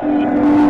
Música